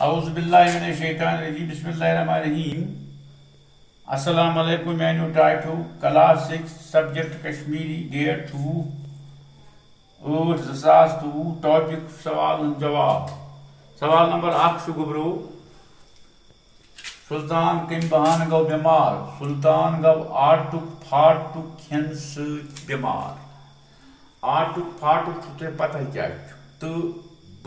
अउज़बिल्लिमिनशैतानरजीम बिस्मिल्लाहिर्रहमानिर्रहीम। अस्सलाम वालेकुम मैंने टाइटू class six, subject Kashmiri date two. जसास तवु टॉपिक सवाल जवाब। सवाल नंबर अख गुबरू सुल्तान कम बहान गो बीमार। सुल्तान गो आटुक फाटुक खन समार आटुक फाटुक पता क्या तो ब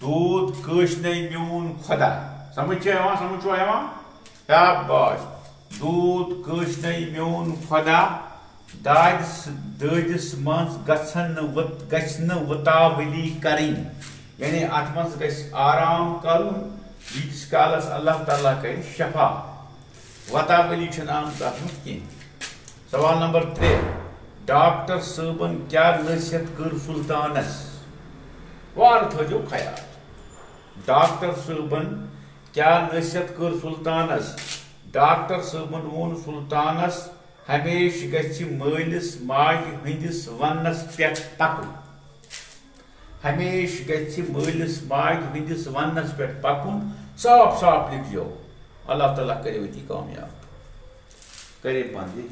दूध कश म्यून खुदा। समझ समझ शाबाश। दूध कश म्यून खुदा। दाद ददिस मज मज आराम कर यीस कालस अल्लाह ताला कर शफा। वतावली आम तथ कह सवाल नंबर त्रे डॉक्टर सबन क्या नसीहत कर सुल्तानस? वार थो ख्याल। डॉक्टर साहबन क्या नसीहत कर सुल्तानस? डॉक्टर साहबन वोन सुल्तानस, हमेश गलिस माज हंदिस वनस पे पकुन हमेश गलिस माज हंदिस वनस पे पकुन साफ़ साफ़ लिखो अल्लाह ताला करो कामयाब करे बंद।